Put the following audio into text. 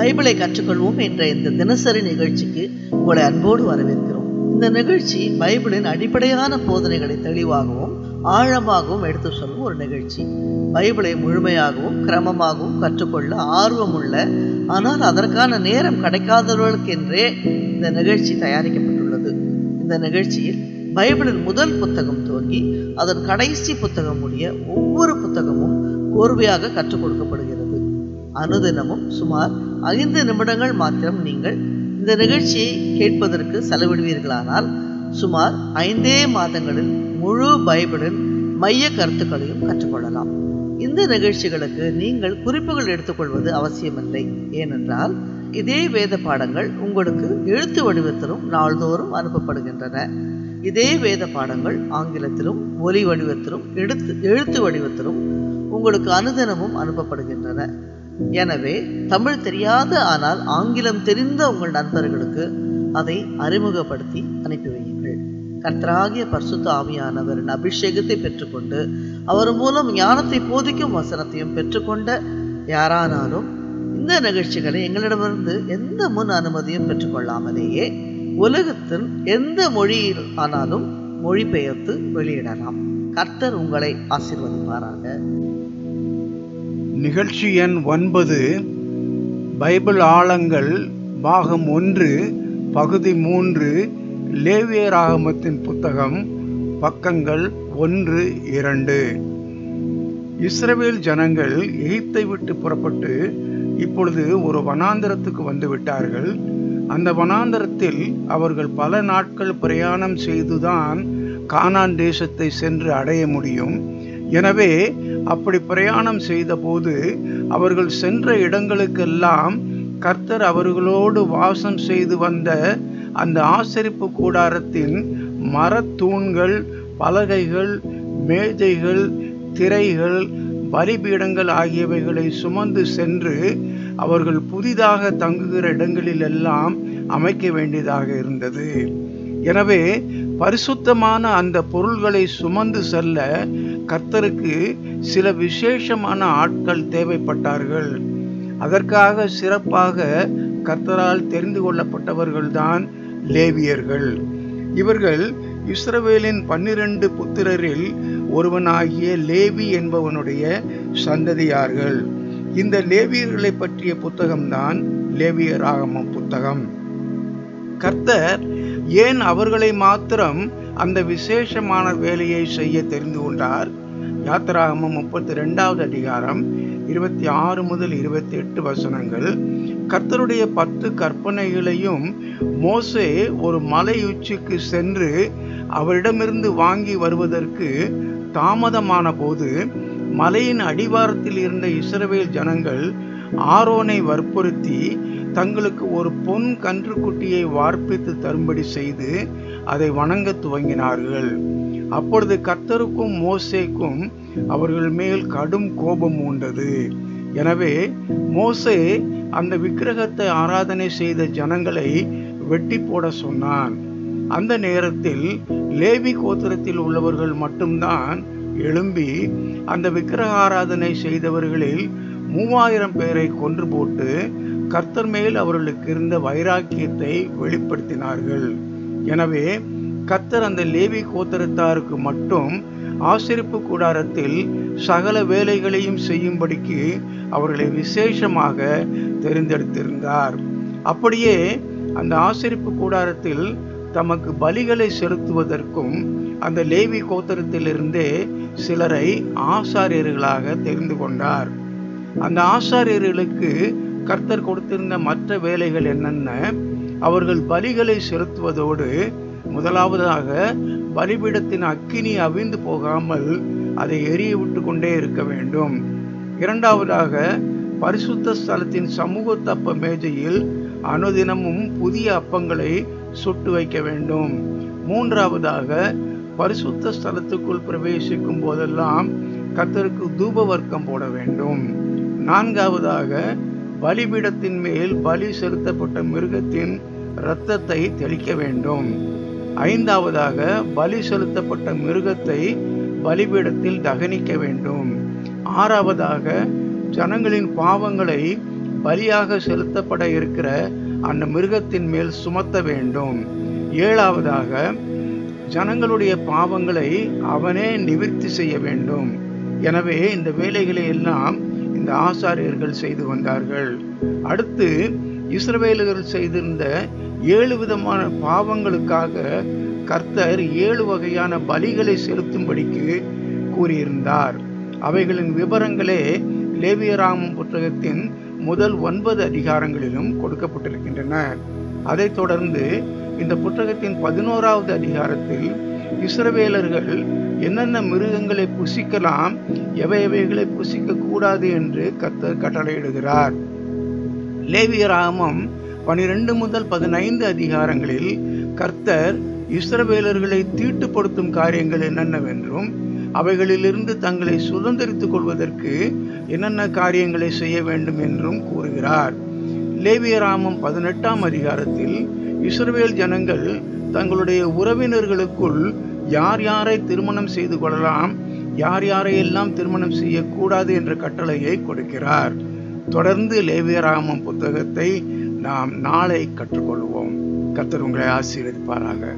பைபிளை கற்றுக்கொள்வோம் என்ற இந்த தினசரி நிகழ்ச்சிக்கு உங்களை அன்போடு வரவேற்கிறோம். இந்த நிகழ்ச்சி பைபிளின் அடிப்படையான போதனைகளை தெளிவாகவும் ஆழமாகவும் எடுத்து சொல்லும் ஒரு நிகழ்ச்சி. பைபிளை முழுமையாகவும் கிரமமாகவும் கற்றுக்கொள்ள ஆர்வமுள்ள ஆனால் அதற்கான நேரம் கிடைக்காதவர்களுக்கென்றே இந்த நிகழ்ச்சி தயாரிக்கப்பட்டுள்ளது. இந்த நிகழ்ச்சியில் பைபிளின் முதல் புத்தகம் துவங்கி அதன் கடைசி புத்தகம் முடிய ஒவ்வொரு புத்தகமும் கோர்வையாக கற்றுக் கொடுக்கப்படுகிறது. அனுதினமும் சுமார் ஐந்து நிமிடங்கள் மாத்திரம் நீங்கள் இந்த நிகழ்ச்சியை கேட்பதற்கு செலவிடுவீர்களானால் சுமார் ஐந்தே மாதங்களில் முழு பைபிளின் மைய கருத்துக்களையும் கற்றுக்கொள்ளலாம். இந்த நிகழ்ச்சிகளுக்கு நீங்கள் குறிப்புகள் எடுத்துக்கொள்வது அவசியமில்லை. ஏனென்றால் இதே வேத பாடங்கள் உங்களுக்கு எழுத்து வடிவத்திலும் நாள்தோறும் அனுப்பப்படுகின்றன. இதே வேத பாடங்கள் ஆங்கிலத்திலும் ஒலி வடிவத்திலும் எடுத்து எழுத்து வடிவத்திலும் உங்களுக்கு அனுதினமும் அனுப்பப்படுகின்றன. எனவே தமிழ் தெரியாத ஆனால் ஆங்கிலம் தெரிந்த உங்கள் நண்பர்களுக்கு அதை அறிமுகப்படுத்தி அனுப்பி வையுங்கள். கர்த்தராகிய பரிசுத்த ஆவியானவரின் அபிஷேகத்தை பெற்றுக்கொண்டு அவர் மூலம் ஞானத்தை போதிக்கும் வசனத்தையும் பெற்றுக்கொண்ட யாரானாலும் இந்த நிகழ்ச்சிகளை எங்களிடமிருந்து எந்த முன் அனுமதியும் பெற்றுக்கொள்ளாமலேயே உலகத்தின் எந்த மொழியில் ஆனாலும் மொழிபெயர்த்து வெளியிடலாம். கர்த்தர் உங்களை ஆசீர்வதிப்பாராக. நிகழ்ச்சி எண் ஒன்பது பைபிள் ஆழங்கள் பாகம் ஒன்று பகுதி மூன்று லேவியராகமத்தின் புத்தகம் பக்கங்கள் ஒன்று இரண்டு. இஸ்ரவேல் ஜனங்கள் எகிப்தை விட்டு புறப்பட்டு இப்பொழுது ஒரு வனாந்தரத்துக்கு வந்து விட்டார்கள் அந்த வனாந்தரத்தில் அவர்கள் பல நாட்கள் பிரயாணம் செய்துதான் கானான் தேசத்தை சென்று அடைய முடியும். எனவே அப்படி பிரயாணம் செய்தபோது அவர்கள் சென்ற இடங்களுக்கெல்லாம் கர்த்தர் அவர்களோடு வாசம் செய்து வந்த அந்த ஆசரிப்பு கூடாரத்தின் மரத்தூண்கள் பலகைகள் மேஜைகள் திரைகள் பலிபீடங்கள் ஆகியவைகளை சுமந்து சென்று அவர்கள் புதிதாக தங்குகிற இடங்களிலெல்லாம் அமைக்க வேண்டியதாக இருந்தது. எனவே பரிசுத்தமான அந்த பொருள்களை சுமந்து செல்ல கர்த்தருக்கு சில விசேஷமான ஆட்கள் தேவைப்பட்டார்கள். அதற்காக சிறப்பாக கர்த்தரால் தெரிந்து கொள்ளப்பட்டவர்கள்தான் லேவியர்கள். இவர்கள் இஸ்ரவேலின் பன்னிரண்டு புத்திரரில் ஒருவனாகிய லேவி என்பவனுடைய சந்ததியார்கள். இந்த லேவியர்களை பற்றிய புத்தகம்தான் லேவியராகமம் புத்தகம். கர்த்தர் ஏன் அவர்களை மாத்திரம் அந்த விசேஷமான வேலையை செய்ய தெரிந்து கொண்டார்? யாத்திராகமும் முப்பத்தி ரெண்டாவது அதிகாரம் இருபத்தி ஆறு முதல் இருபத்தி எட்டு வசனங்கள். கர்த்தருடைய பத்து கற்பனைகளையும் மோசே ஒரு மலை உச்சிக்கு சென்று அவரிடமிருந்து வாங்கி வருவதற்கு தாமதமான போது மலையின் அடிவாரத்தில் இருந்த இஸ்ரவேல் ஜனங்கள் ஆரோனை வற்புறுத்தி தங்களுக்கு ஒரு பொன் கன்றுக்குட்டியை வார்ப்பித்து தரும்படி செய்து அதை வணங்க துவங்கினார்கள். அப்பொழுது கர்த்தருக்கும் மோசேக்கும் அவர்கள் மேல் கடும் கோபம் உண்டது எனவே மோசே அந்த விக்கிரகத்தை ஆராதனை செய்த ஜனங்களை வெட்டி போட சொன்னான். அந்த நேரத்தில் லேவி கோத்திரத்தில் உள்ளவர்கள் மட்டும்தான் எழும்பி அந்த விக்கிரக ஆராதனை செய்தவர்களில் மூவாயிரம் பேரை கொன்று போட்டு கர்த்தர் மேல் அவர்களுக்கு இருந்த வைராக்கியத்தை வெளிப்படுத்தினார்கள். எனவே கர்த்தர் அந்த லேவி கோத்தரத்தாருக்கு மட்டும் ஆசிரிப்பு கூடாரத்தில் சகல வேலைகளையும் செய்யும்படிக்கு அவர்களை விசேஷமாக தெரிந்தெடுத்திருந்தார். அப்படியே அந்த ஆசிரிப்பு கூடாரத்தில் தமக்கு பலிகளை செலுத்துவதற்கும் அந்த லேவி கோத்தரத்திலிருந்தே சிலரை ஆசாரியர்களாக தெரிந்து கொண்டார். அந்த ஆசாரியர்களுக்கு கர்த்தர் கொடுத்திருந்த மற்ற வேலைகள் என்னென்ன? அவர்கள் பலிகளை செலுத்துவதோடு முதலாவதாக பலிபீடத்தின் அக்கினி அவிழ்ந்து போகாமல் அதை எரிய விட்டு கொண்டே இருக்க வேண்டும். இரண்டாவதாக பரிசுத்த ஸ்தலத்தின் சமூக தப்ப மேஜையில் அனுதினமும் புதிய அப்பங்களை சுட்டு வைக்க வேண்டும். மூன்றாவதாக பரிசுத்த ஸ்தலத்துக்குள் பிரவேசிக்கும் போதெல்லாம் கத்தருக்கு தூப வர்க்கம் போட வேண்டும். நான்காவதாக பலிபீடத்தின் மேல் பலி செலுத்தப்பட்ட மிருகத்தின் இரத்தத்தை தெளிக்க வேண்டும். ஐந்தாவதாக பலி செலுத்தப்பட்ட மிருகத்தை பலிபீடத்தில் தகனிக்க வேண்டும். ஆறாவதாக ஜனங்களின் பாவங்களை பலியாக செலுத்தப்பட இருக்கிற அந்த மிருகத்தின் மேல் சுமத்த வேண்டும். ஏழாவதாக ஜனங்களுடைய பாவங்களை அவனே நிவிர்த்தி செய்ய வேண்டும். எனவே இந்த வேலைகளை எல்லாம் இந்த ஆசாரியர்கள் செய்து வந்தார்கள். அடுத்து இஸ்ரவேலர்கள் செய்திருந்த ஏழு விதமான பாவங்களுக்காக கர்த்தர் ஏழு வகையான பலிகளை செலுத்தும்படிக்கு கூறியிருந்தார். அவைகளின் விவரங்களே லேவியராமம் புத்தகத்தின் முதல் ஒன்பது அதிகாரங்களிலும் கொடுக்கப்பட்டிருக்கின்றன. அதைத் தொடர்ந்து இந்த புத்தகத்தின் பதினோராவது அதிகாரத்தில் இஸ்ரவேலர்கள் என்னென்ன மிருகங்களை புசிக்கலாம் எவை எவைகளை புசிக்க கூடாது என்று கர்த்தர் கட்டளையிடுகிறார். லேவியராமம் பனிரெண்டு முதல் பதினைந்து அதிகாரங்களில் கர்த்தர் இஸ்ரவேலர்களை தீட்டுப்படுத்தும் காரியங்கள் என்னென்னவென்றும் அவைகளிலிருந்து தங்களை சுதந்திரித்துக் கொள்வதற்கு என்னென்ன காரியங்களை செய்ய வேண்டும் என்றும் கூறுகிறார். லேவியராமம் பதினெட்டாம் அதிகாரத்தில் இஸ்ரவேல் ஜனங்கள் தங்களுடைய உறவினர்களுக்குள் யார் யாரை திருமணம் செய்து கொள்ளலாம் யார் யாரையெல்லாம் திருமணம் செய்யக்கூடாது என்ற கட்டளையை கொடுக்கிறார். தொடர்ந்து லேவியராமம் புத்தகத்தை நாம் நாளை கற்றுக்கொள்வோம். கத்தர் உங்களை ஆசீர்வதிப்பாராக.